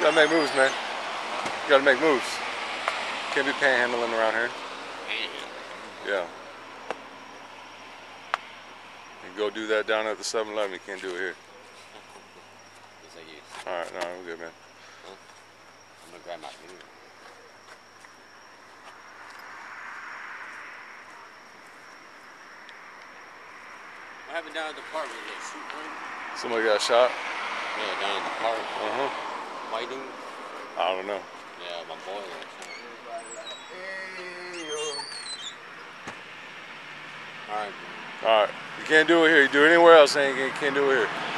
Gotta make moves, man. You gotta make moves. Can't be panhandling around here. Yeah. You go do that down at the 7-Eleven. You can't do it here. You. All right, no, I'm good, man. I'm gonna grab my food. What happened down at the park? Shoot? Somebody got shot. Yeah, down at the park. Uh huh. Fighting? I don't know. Yeah, my boy. Alright, All right. You can't do it here. You do it anywhere else, and you can't do it here.